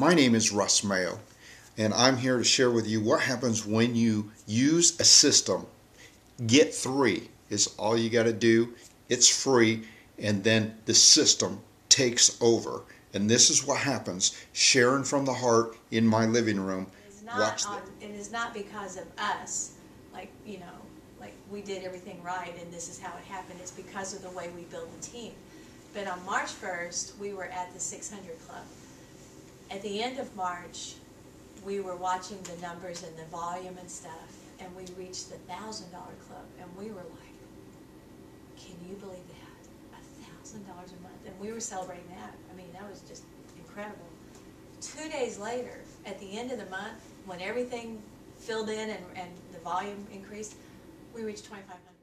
My name is Russ Mayo, and I'm here to share with you what happens when you use a system. Get three is all you got to do. It's free, and then the system takes over. And this is what happens. Sharing from the heart in my living room. It's not Watch on, it is not because of us, like, you know, like we did everything right and this is how it happened. It's because of the way we build the team. But on March first, we were at the six hundred club. At the end of March, we were watching the numbers and the volume and stuff, and we reached the thousand dollar club, and we were like, can you believe that? A thousand dollars a month, and we were celebrating that. I mean, that was just incredible. Two days later, at the end of the month, when everything filled in and, and the volume increased, we reached twenty-five hundred.